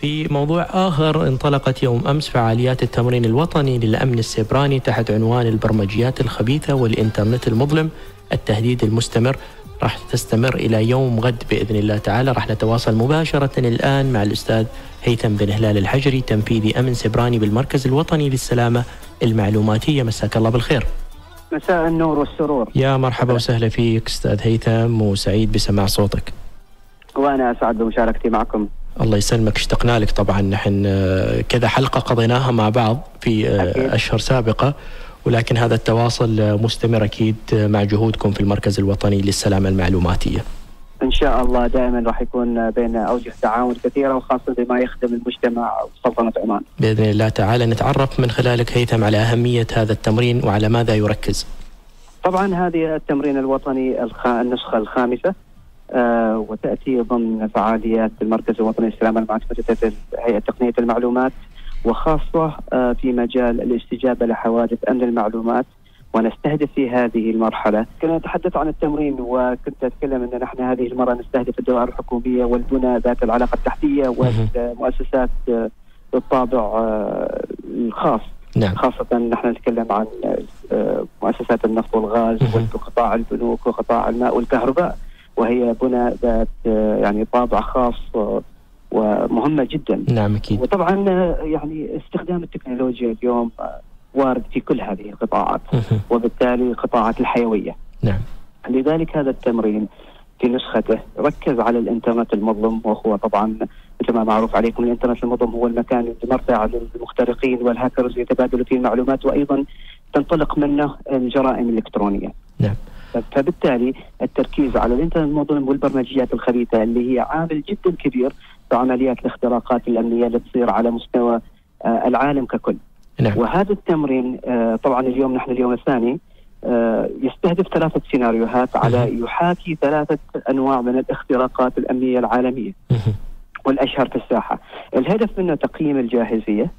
في موضوع آخر انطلقت يوم أمس فعاليات التمرين الوطني للأمن السيبراني تحت عنوان البرمجيات الخبيثة والإنترنت المظلم التهديد المستمر. راح تستمر إلى يوم غد بإذن الله تعالى. راح نتواصل مباشرة الآن مع الأستاذ هيثم بن هلال الحجري تنفيذي أمن سيبراني بالمركز الوطني للسلامة المعلوماتية. مساك الله بالخير. مساء النور والسرور. يا مرحبا وسهلا فيك أستاذ هيثم وسعيد بسماع صوتك. وأنا أسعد بمشاركتي معكم. الله يسلمك اشتقنا لك طبعا نحن كذا حلقة قضيناها مع بعض في أكيد. أشهر سابقة ولكن هذا التواصل مستمر أكيد مع جهودكم في المركز الوطني للسلامة المعلوماتية إن شاء الله دائما راح يكون بين أوجه تعاون كثيرة وخاصة بما يخدم المجتمع وسلطنة عمان. بإذن الله تعالى نتعرف من خلالك هيثم على أهمية هذا التمرين وعلى ماذا يركز. طبعا هذه التمرين الوطني الخ... النسخة الخامسة آه وتأتي ضمن فعاليات المركز الوطني للسلامه المعلوماتيه هيئه تقنيه المعلومات وخاصة آه في مجال الاستجابة لحوادث أمن المعلومات ونستهدف في هذه المرحلة. كنا نتحدث عن التمرين وكنت أتكلم أن نحن هذه المرة نستهدف الدوائر الحكومية والبنى ذات العلاقة التحتية والمؤسسات بالطابع الخاص. نعم. خاصة نحن نتكلم عن مؤسسات النفط والغاز وقطاع البنوك وقطاع الماء والكهرباء. وهي بنى ذات يعني طابع خاص ومهمة جدا. نعم أكيد. وطبعا يعني استخدام التكنولوجيا اليوم وارد في كل هذه القطاعات وبالتالي القطاعات الحيوية. نعم. لذلك هذا التمرين في نسخته ركز على الإنترنت المظلم وهو طبعا مثل ما معروف عليكم الإنترنت المظلم هو المكان المرتع للمخترقين والهاكرز يتبادلوا فيه المعلومات وأيضا تنطلق منه الجرائم الإلكترونية. نعم. فبالتالي التركيز على الإنترنت المظلم والبرمجيات الخبيثه اللي هي عامل جدا كبير في عمليات الاختراقات الأمنية اللي تصير على مستوى العالم ككل. نعم. وهذا التمرين آه طبعا اليوم نحن اليوم الثاني آه يستهدف ثلاثة سيناريوهات على يحاكي ثلاثة أنواع من الاختراقات الأمنية العالمية والأشهر في الساحة الهدف منه تقييم الجاهزية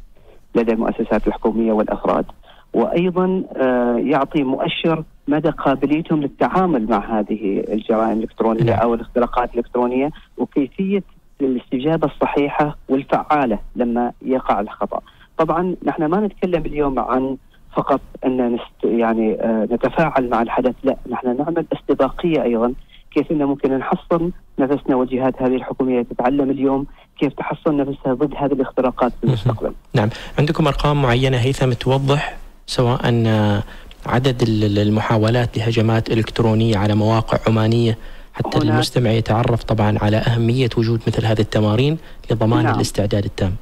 لدى المؤسسات الحكومية والأفراد وأيضا آه يعطي مؤشر مدى قابليتهم للتعامل مع هذه الجرائم الإلكترونية نعم. أو الاختراقات الإلكترونية وكيفية الاستجابة الصحيحة والفعالة لما يقع الخطأ. طبعا نحن ما نتكلم اليوم عن فقط أن نست يعني آه نتفاعل مع الحدث لا نحن نعمل استباقية أيضا. كيف ان ممكن نحصن نفسنا والجهات هذه الحكومية تتعلم اليوم؟ كيف تحصن نفسها ضد هذه الاختراقات في المستقبل. نعم، عندكم أرقام معينة هيثم توضح سواء عدد المحاولات لهجمات إلكترونية على مواقع عمانية حتى المستمع يتعرف طبعا على أهمية وجود مثل هذه التمارين لضمان نعم. الاستعداد التام.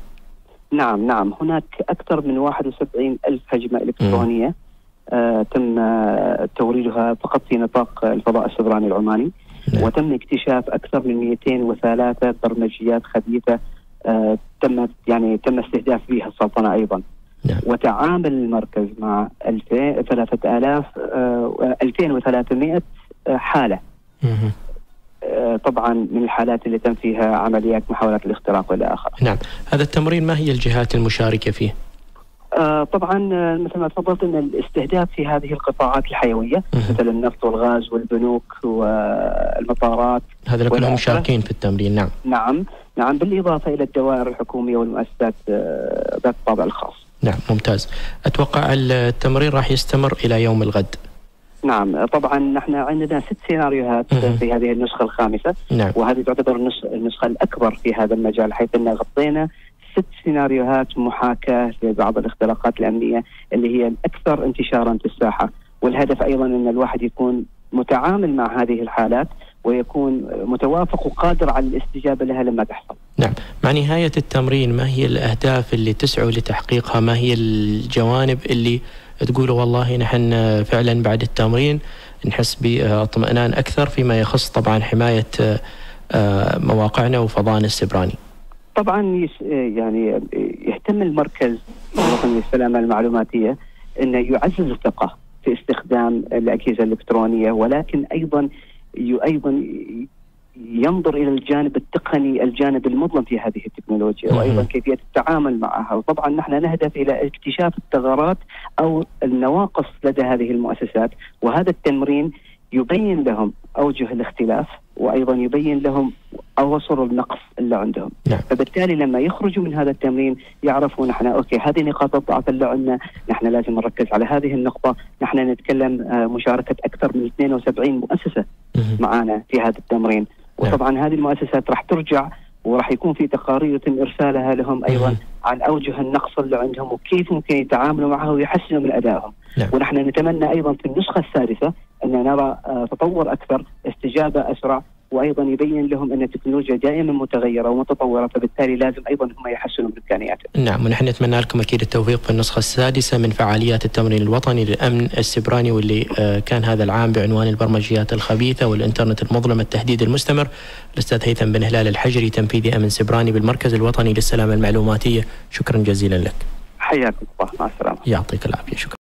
نعم نعم هناك أكثر من 71 ألف هجمة إلكترونية آه تم آه توريدها فقط في نطاق الفضاء السبراني العماني نعم. وتم اكتشاف أكثر من 203 برمجيات خبيثة آه تم يعني تم استهداف بها السلطنة أيضا نعم. وتعامل المركز مع 2000 3000 آه 2300 حالة مه. طبعا من الحالات اللي تم فيها عمليات محاولات الاختراق والى اخره. نعم، هذا التمرين ما هي الجهات المشاركة فيه؟ آه طبعا مثل ما تفضلت إن الاستهداف في هذه القطاعات الحيوية مثل النفط والغاز والبنوك والمطارات هذا كلهم مشاركين في التمرين نعم. نعم نعم بالإضافة إلى الدوائر الحكومية والمؤسسات ذات الطابع الخاص. نعم ممتاز. أتوقع التمرين راح يستمر إلى يوم الغد. نعم طبعا نحن عندنا ست سيناريوهات في هذه النسخة الخامسة نعم. وهذه تعتبر النسخة الأكبر في هذا المجال حيث أن غطينا ست سيناريوهات محاكاة لبعض الاختراقات الأمنية اللي هي الأكثر انتشارا في الساحة والهدف أيضا أن الواحد يكون متعامل مع هذه الحالات ويكون متوافق وقادر على الاستجابة لها لما تحصل. نعم، مع نهاية التمرين ما هي الأهداف اللي تسعوا لتحقيقها؟ ما هي الجوانب اللي تقولوا والله نحن فعلا بعد التمرين نحس باطمئنان أكثر فيما يخص طبعا حماية مواقعنا وفضائنا السبراني. طبعا يعني يهتم المركز الوطني للسلامه المعلوماتية إنه يعزز الثقة في استخدام الأجهزة الإلكترونية ولكن أيضا أيضا ينظر إلى الجانب التقني الجانب المظلم في هذه التكنولوجيا وأيضا كيفية التعامل معها. وطبعا نحن نهدف إلى اكتشاف الثغرات أو النواقص لدى هذه المؤسسات. وهذا التمرين يبين لهم أوجه الاختلاف وأيضا يبين لهم عنصر النقص اللي عندهم. نعم. فبالتالي لما يخرجوا من هذا التمرين يعرفوا نحن أوكي هذه نقاط الضعف اللي عندنا. نحن لازم نركز على هذه النقطة. نحن نتكلم آه، مشاركة أكثر من 72 مؤسسة. معنا في هذا التمرين. وطبعا هذه المؤسسات راح ترجع وراح يكون في تقارير يتم إرسالها لهم أيضا. عن أوجه النقص اللي عندهم وكيف ممكن يتعاملوا معها ويحسنوا من أدائهم نعم. ونحن نتمنى أيضا في النسخة السادسة ان نرى آه، تطور أكثر استجابة أسرع وأيضا يبين لهم أن التكنولوجيا دائما متغيرة ومتطورة فبالتالي لازم أيضا هم يحسنوا من إمكانياتهم. نعم ونحن نتمنى لكم أكيد التوفيق في النسخة السادسة من فعاليات التمرين الوطني للأمن السبراني واللي آه، كان هذا العام بعنوان البرمجيات الخبيثة والإنترنت المظلم التهديد المستمر الأستاذ هيثم بن هلال الحجري تنفيذي أمن سبراني بالمركز الوطني للسلامة المعلوماتية شكرا جزيلا لك حياكم الله مع السلامة. يعطيك العافية شكرا